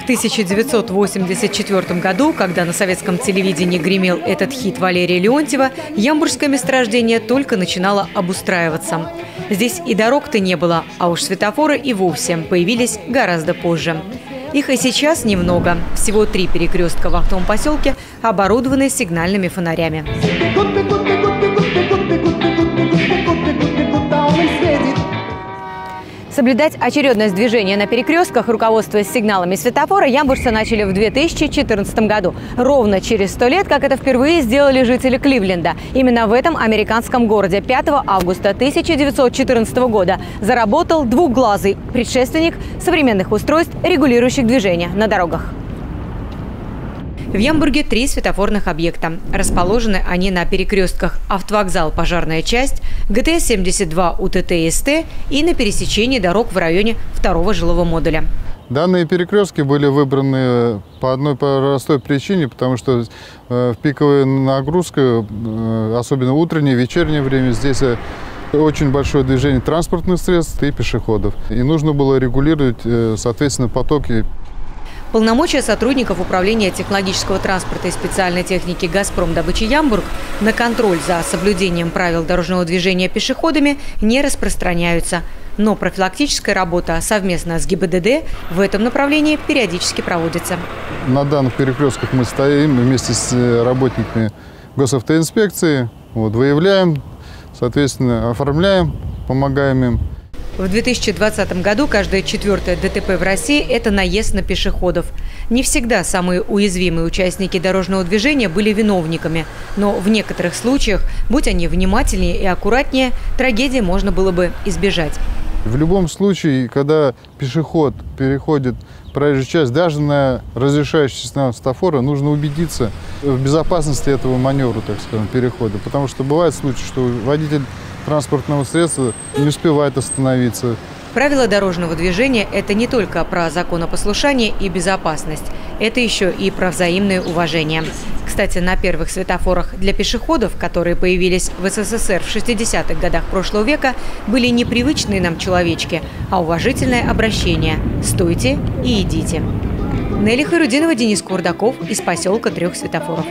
В 1984 году, когда на советском телевидении гремел этот хит Валерия Леонтьева, Ямбургское месторождение только начинало обустраиваться. Здесь и дорог-то не было, а уж светофоры и вовсе появились гораздо позже. Их и сейчас немного. Всего три перекрестка в Ахтовом поселке оборудованы сигнальными фонарями. Соблюдать очередность движения на перекрестках, руководствуясь сигналами светофора, ямбуржцы начали в 2014 году. Ровно через сто лет, как это впервые сделали жители Кливленда. Именно в этом американском городе 5 августа 1914 года заработал двухглазый предшественник современных устройств, регулирующих движение на дорогах. В Ямбурге три светофорных объекта. Расположены они на перекрестках автовокзал «Пожарная часть», ГТС-72 УТТ-СТ и на пересечении дорог в районе второго жилого модуля. Данные перекрестки были выбраны по одной простой причине, потому что э, в пиковую нагрузку, э, особенно утреннее, вечернее время, здесь э, очень большое движение транспортных средств и пешеходов. И нужно было регулировать, соответственно, потоки Полномочия сотрудников Управления технологического транспорта и специальной техники «Газпром» добычи Ямбург на контроль за соблюдением правил дорожного движения пешеходами не распространяются. Но профилактическая работа совместно с ГИБДД в этом направлении периодически проводится. На данных перекрестках мы стоим вместе с э, работниками госавтоинспекции, вот, выявляем, соответственно, оформляем, помогаем им. В 2020 году каждое четвертое ДТП в России – это наезд на пешеходов. Не всегда самые уязвимые участники дорожного движения были виновниками, но в некоторых случаях, будь они внимательнее и аккуратнее, трагедии можно было бы избежать. В любом случае, когда пешеход переходит проезжую часть, даже на разрешающий сигнал светофора, нужно убедиться в безопасности этого маневра, так скажем, перехода. Потому что бывает случай, что водитель транспортного средства не успевает остановиться. Правила дорожного движения – это не только про законопослушание и безопасность. Это еще и про взаимное уважение. Кстати, на первых светофорах для пешеходов, которые появились в СССР в 60-х годах прошлого века, были непривычные нам человечки, а уважительное обращение «стойте и идите». Нелли Харудинова, Денис Курдаков из поселка Трех Светофоров.